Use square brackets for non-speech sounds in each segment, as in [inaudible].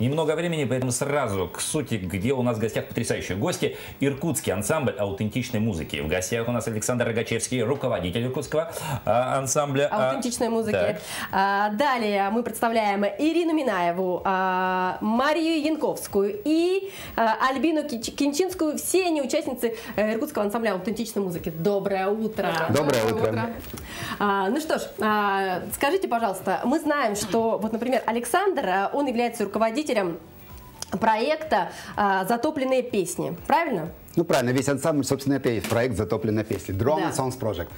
Немного времени, поэтому сразу к сути, где у нас в гостях потрясающие гости. Иркутский ансамбль аутентичной музыки. В гостях у нас Александр Рогачевский, руководитель иркутского а, ансамбля. А, Аутентичной музыки. так. А, далее мы представляем Ирину Минаеву, а, Марию Янковскую и а, Альбину Кинчинскую. Все они участницы э, Иркутского ансамбля аутентичной музыки. Доброе утро. Доброе утро. А, ну что ж, а, скажите, пожалуйста, мы знаем, что, вот, например, Александр, а, он является руководителем проекта а, «Затопленные песни». Правильно? Ну правильно, весь ансамбль, собственно, это и есть проект «Затопленная песня». Drone Да. Songs Project.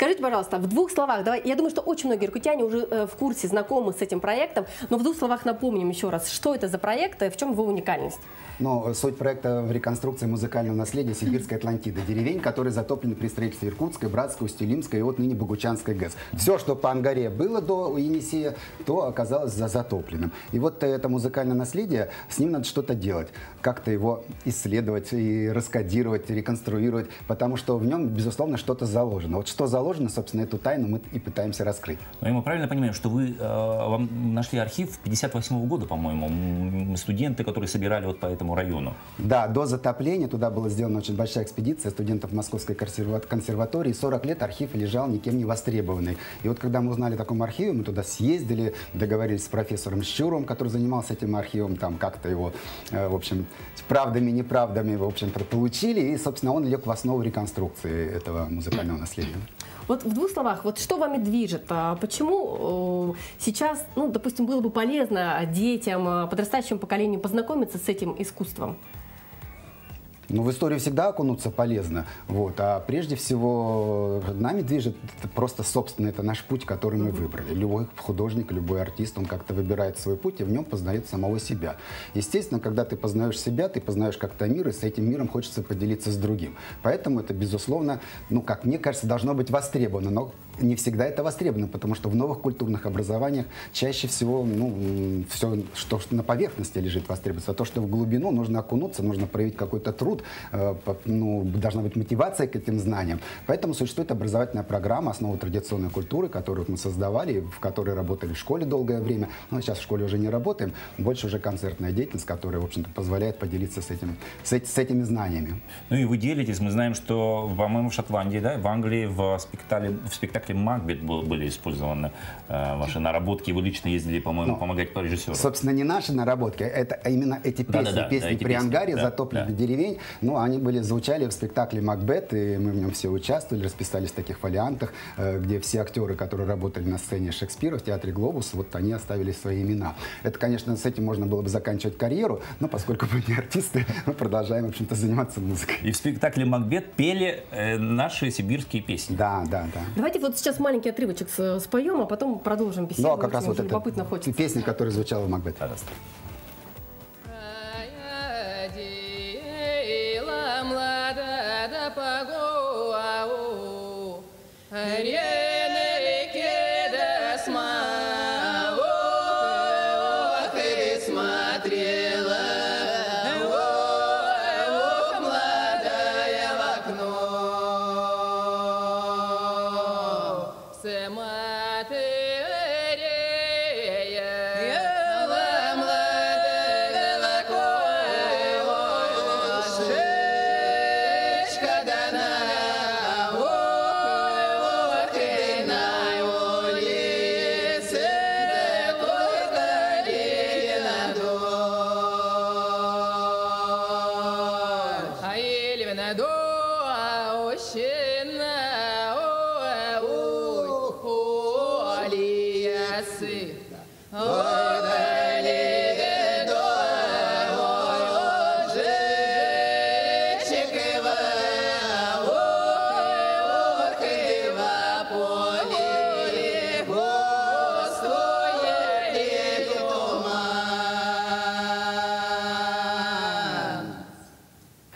Скажите, пожалуйста, в двух словах, давай, я думаю, что очень многие иркутяне уже э, в курсе, знакомы с этим проектом, но в двух словах напомним еще раз, что это за проект и в чем его уникальность? Но суть проекта в реконструкции музыкального наследия Сибирской Атлантиды. Деревень, которые затоплены при строительстве Иркутской, Братской, Устилимской и вот ныне Богучанской ГЭС. Все, что по Ангаре было до Енисея, то оказалось за затопленным. И вот это музыкальное наследие, с ним надо что-то делать. Как-то его исследовать и раскодировать, реконструировать, потому что в нем, безусловно, что-то заложено. Вот что заложено, собственно, эту тайну мы и пытаемся раскрыть. Ну, и мы правильно понимаем, что вы э, вам нашли архив 58 года, по-моему, студенты, которые собирали вот по этому району. Да, до затопления туда была сделана очень большая экспедиция студентов Московской консерва- консерватории. 40 лет архив лежал никем не востребованный. И вот когда мы узнали о таком архиве, мы туда съездили, договорились с профессором Щуром, который занимался этим архивом, там как-то его, э, в общем, правдами, неправдами, в общем-то, получили. И, собственно, он лег в основу реконструкции этого музыкального наследия. Вот в двух словах, вот что вами движет? А Почему э, сейчас, ну, допустим, было бы полезно детям, э, подрастающему поколению познакомиться с этим искусством? Ну, в историю всегда окунуться полезно. Вот. А прежде всего нами движет просто собственно это наш путь, который мы выбрали. Любой художник, любой артист, он как-то выбирает свой путь и в нем познает самого себя. Естественно, когда ты познаешь себя, ты познаешь как-то мир, и с этим миром хочется поделиться с другим. Поэтому это, безусловно, ну, как мне кажется, должно быть востребовано. Но не всегда это востребовано, потому что в новых культурных образованиях чаще всего ну, все, что на поверхности лежит, востребуется. А то, что в глубину, нужно окунуться, нужно проявить какой-то труд, э, ну, должна быть мотивация к этим знаниям. Поэтому существует образовательная программа «Основы традиционной культуры», которую мы создавали, в которой работали в школе долгое время. Но сейчас в школе уже не работаем, больше уже концертная деятельность, которая, в общем-то, позволяет поделиться с, этим, с, с этими знаниями. Ну и вы делитесь, мы знаем, что, по-моему, в Шотландии, да, в Англии в спектакле, в спектакле «Макбет» был- были использованы э, ваши наработки. Вы лично ездили, по-моему, Ну, помогать по режиссеру. Собственно, не наши наработки, это именно эти песни, Да-да-да, песни да, эти при песни, ангаре, да, затопленных да. деревень. Ну, они были звучали в спектакле Макбет, и мы в нем все участвовали, расписались в таких фолиантах, э, где все актеры, которые работали на сцене Шекспира в театре Глобус, вот они оставили свои имена. Это, конечно, с этим можно было бы заканчивать карьеру, но поскольку мы не артисты, [laughs] мы продолжаем, в общем-то, заниматься музыкой. И в спектакле «Макбет» пели э, наши сибирские песни. Да, да, да. Давайте вот сейчас маленький отрывочек с- споем, а потом продолжим беседу. Ну, а как раз вот это любопытно хочется. песня, которая звучала в Макбете. Пожалуйста. Ходила é.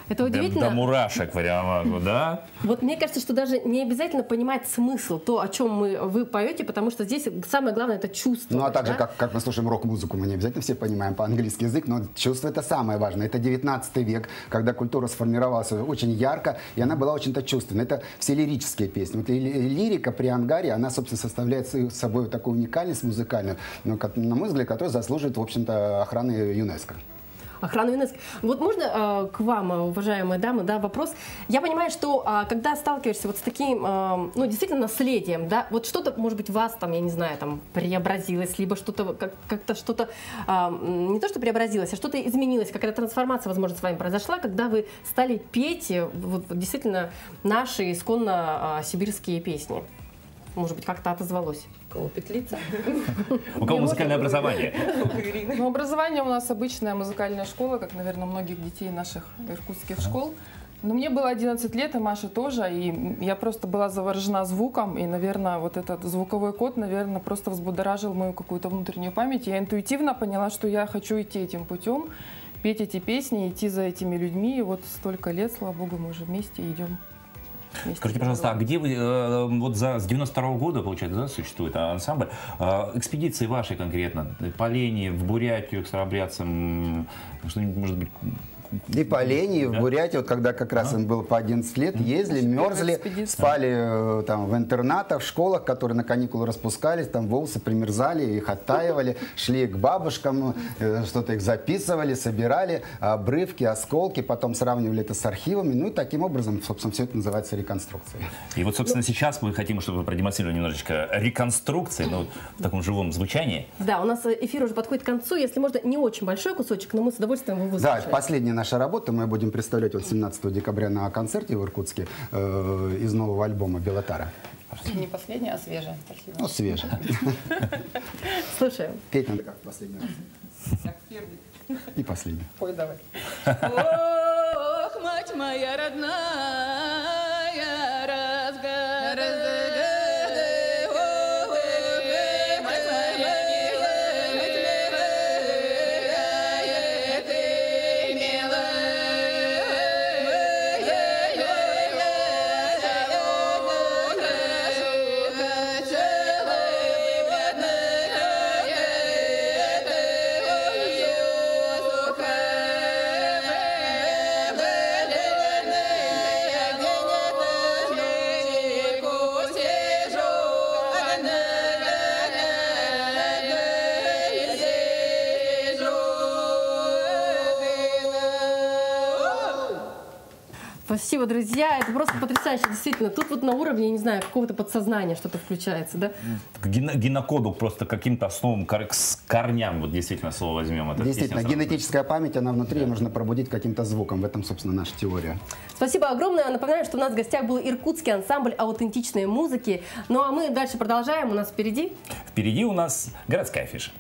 Это До, удивительно. до мурашек прямо, да? Вот мне кажется, что даже не обязательно понимать смысл, то, о чем мы, вы поете, потому что здесь самое главное это чувство. Ну а также, как, как мы слушаем рок-музыку, мы не обязательно все понимаем по-английски язык, но чувство это самое важное. Это 19 век, когда культура сформировалась очень ярко, и она была очень-то чувственной. Это все лирические песни. Вот лирика при ангаре, она, собственно, составляет с- собой такую уникальность музыкальную, но, на мой взгляд, которая заслуживает, в общем-то, охраны ЮНЕСКО. Охрану ЮНЕСКО. Вот можно э, к вам, э, уважаемые дамы, да, вопрос? Я понимаю, что а, когда сталкиваешься вот с таким, э, ну, действительно, наследием, да, вот что-то, может быть, вас там, я не знаю, там, преобразилось, либо что-то, как- как-то что-то, а, м, не то, что преобразилось, а что-то изменилось, какая-то трансформация, возможно, с вами произошла, когда вы стали петь, э, вот, действительно, наши исконно а, сибирские песни. Может быть, как-то отозвалось. Кого петлица? У кого музыкальное образование? Ну, образование у нас обычная музыкальная школа, как, наверное, многих детей наших иркутских школ. Но мне было 11 лет, и Маша тоже, и я просто была заворожена звуком, и, наверное, вот этот звуковой код, наверное, просто взбудоражил мою какую-то внутреннюю память. Я интуитивно поняла, что я хочу идти этим путем, петь эти песни, идти за этими людьми, и вот столько лет, слава богу, мы уже вместе идем. Скажите, пожалуйста, а где вы, э, вот за, с 92 года, получается, да, существует ансамбль, э, экспедиции ваши конкретно, по в Бурятию, к старобрядцам, что-нибудь, может быть, И по Лене, и в Да. Бурятии, вот когда как раз им было по 11 лет, ездили, мерзли, спали э, там в интернатах, в школах, которые на каникулы распускались, там волосы примерзали, их оттаивали, шли к бабушкам, э, что-то их записывали, собирали, обрывки, осколки, потом сравнивали это с архивами, ну и таким образом, собственно, все это называется реконструкцией. И вот, собственно, Ну. сейчас мы хотим, чтобы вы продемонстрировали немножечко реконструкции, ну, в таком живом звучании. Да, у нас э, эфир уже подходит к концу. Если можно, не очень большой кусочек, но мы с удовольствием его Да, выслушаем. это последняя наша работа. Мы будем представлять вот 17 декабря на концерте в Иркутске э, из нового альбома «Белотара». Не последняя, а свежая. Спасибо. Ну, свежий. [laughs] Слушаем. Петь надо как последний раз. И последний. Ой, давай. [laughs] Ох, мать моя родная, Спасибо, друзья. Это просто потрясающе, действительно. Тут вот на уровне, я не знаю, какого-то подсознания что-то включается, да? К генокоду просто каким-то основам, кор- с корням, вот действительно слово возьмем. Это Действительно, генетическая память, она внутри, ее нужно пробудить каким-то звуком. В этом, собственно, наша теория. Спасибо огромное. Напоминаю, что у нас в гостях был иркутский ансамбль аутентичной музыки. Ну а мы дальше продолжаем. У нас впереди Впереди у нас городская фиша.